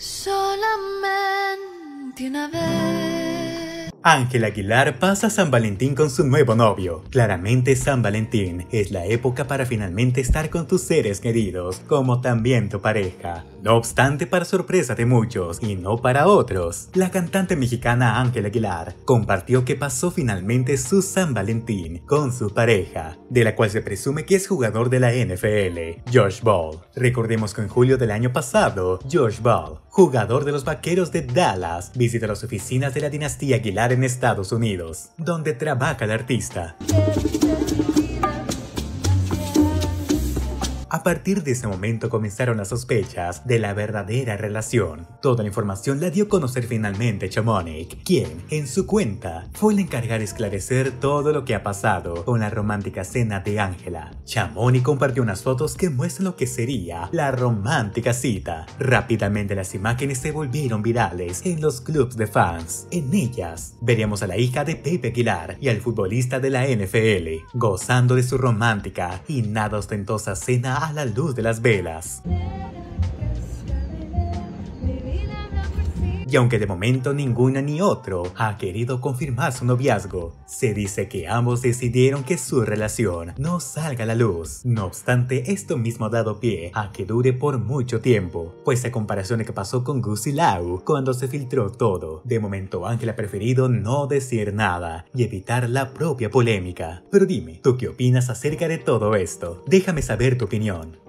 Solamente una vez. Ángel Aguilar pasa San Valentín con su nuevo novio. Claramente San Valentín es la época para finalmente estar con tus seres queridos, como también tu pareja. No obstante, para sorpresa de muchos y no para otros, la cantante mexicana Ángel Aguilar compartió que pasó finalmente su San Valentín con su pareja, de la cual se presume que es jugador de la NFL, Josh Ball. Recordemos que en julio del año pasado, Josh Ball, jugador de los Vaqueros de Dallas, visitó las oficinas de la dinastía Aguilar en Estados Unidos, donde trabaja el artista. A partir de ese momento comenzaron las sospechas de la verdadera relación. Toda la información la dio a conocer finalmente Chamonix, quien, en su cuenta, fue el encargado de esclarecer todo lo que ha pasado con la romántica cena de Ángela. Chamonix compartió unas fotos que muestran lo que sería la romántica cita. Rápidamente las imágenes se volvieron virales en los clubs de fans. En ellas, veríamos a la hija de Pepe Aguilar y al futbolista de la NFL, gozando de su romántica y nada ostentosa cena la luz de las velas. Y aunque de momento ninguna ni otro ha querido confirmar su noviazgo, se dice que ambos decidieron que su relación no salga a la luz. No obstante, esto mismo ha dado pie a que dure por mucho tiempo, pues a comparación de que pasó con Gus y Lau cuando se filtró todo, de momento Ángel ha preferido no decir nada y evitar la propia polémica. Pero dime, ¿tú qué opinas acerca de todo esto? Déjame saber tu opinión.